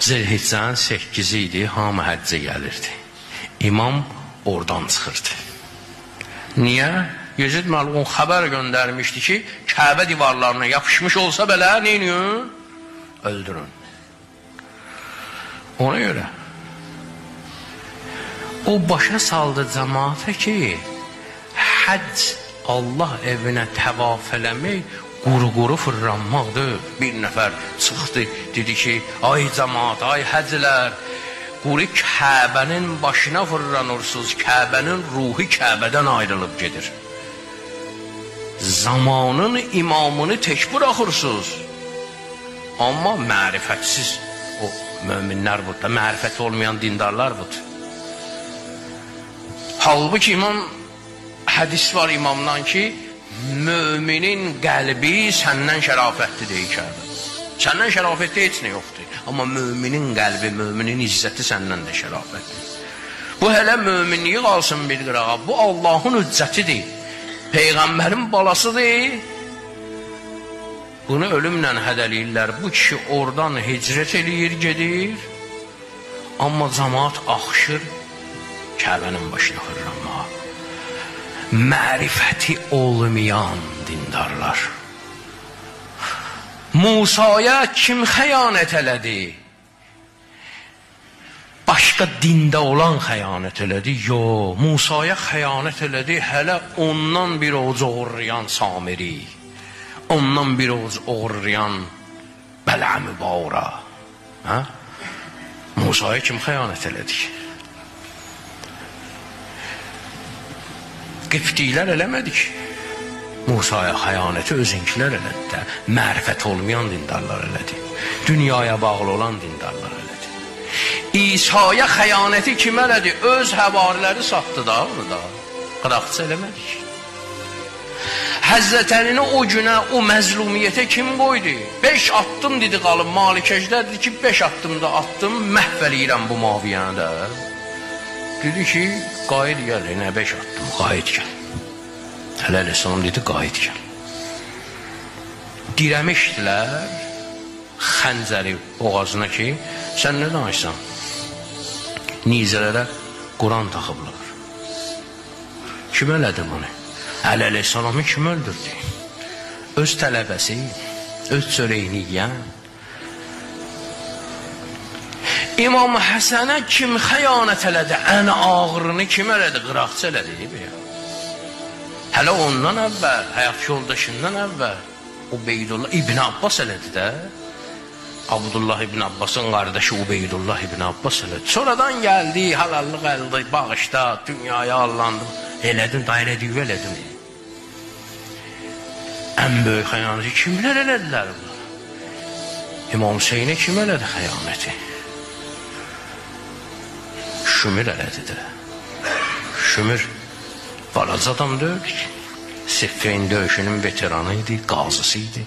Zilhiccənin 8-i idi, hamı həccə gəlirdi. İmam oradan çıxırdı. Niyə? Yezid Məlun xəbər göndərmişdi ki, Kəbə divarlarına yapışmış olsa belə, neyiniyin? Öldürün. Ona görə o başa saldı cəmaata ki, həcc Allah evinə təvaf eləmək quru-quru fırlanmaqdır. Bir nəfər çıxdı, dedi ki, ay cəmaat, ay həclər, quru Kəbənin başına fırlanırsınız, Kəbənin ruhi Kəbədən ayrılıb gedir. Zamanın imamını tək buraxırsınız. Amma mərifətsiz o möminlər budur, mərifət olmayan dindarlar budur. Halbuki imam hədis var imamdan ki, müminin qəlbi səndən şərafətli deyir Kəbə. Səndən şərafətli heç nə yoxdur. Amma müminin qəlbi, müminin izzəti səndən də şərafətli. Bu hələ möminliyi qalsın bir qırağa. Bu Allahın hüccətidir. Peyğəmbərin balasıdır. Bunu ölümlə hədəliyirlər. Bu kişi oradan hicrət eləyir, gedir. Amma cəmaat axışır Kəbənin başına fırlanmağa. Mərifəti olmayan dindarlar. Musaya kim xəyanət elədi? Başqa dində olan xəyanət elədi? Yox, Musaya xəyanət elədi hələ ondan bir oğuz oğurlayan Samiri. Ondan bir oğuz oğurlayan Bələmi Bağra. Hə? Musaya kim xəyanət elədi? Qiftiklər eləmədi ki. Musaya xəyanəti özünkilər elədi də. Mərifət olmayan dindarlar elədi. Dünyaya bağlı olan dindarlar elədi. İsa'ya xəyanəti kim elədi? Öz həvariləri satdı da onu da. Qıraqçı eləmədi ki. Həzrət Əlini o günə, o məzlumiyyətə kim qoydu? 5 addım dedi qalıb Malikəcdə dedi ki, 5 addımda attım, məhv eləyirəm bu maviyanı da. Dedi ki, qayıt gəl, nə 5 addım, qayıt gəl. Hələ Rəsulun dedi, qayıt gəl. Dirəmişdilər xəncəri boğazına ki, sən nə danışsan? Nizələrə Quran taxıblar. Kim elədi bunu? Əli əleyhissalamı kim öldürdü? Öz tələbəsi, öz çörəyini yiyən. İmam Həsənə kim xəyanət elədi? Ən ağırını kim elədi? Qıraqçı elədi, deyib Hələ ondan əvvəl, həyat yoldaşından əvvəl Ubeydullah İbn Abbas elədi də. Abdullah ibn Abbasın qardaşı Ubeydullah ibn Abbas elədi. Sonradan gəldi, halallıq əldə, bağışda, dünyaya allandı. Elədin, da elədin, elədin. Ən böyük xəyanəti kimlər elədilər bunlar? İmam Hüseynə kim elədi xəyanəti? Şümür elədi də. Şümür balaca adam deyil ki. Siffeyn döyüşünün veteranı idi, qazısı idi.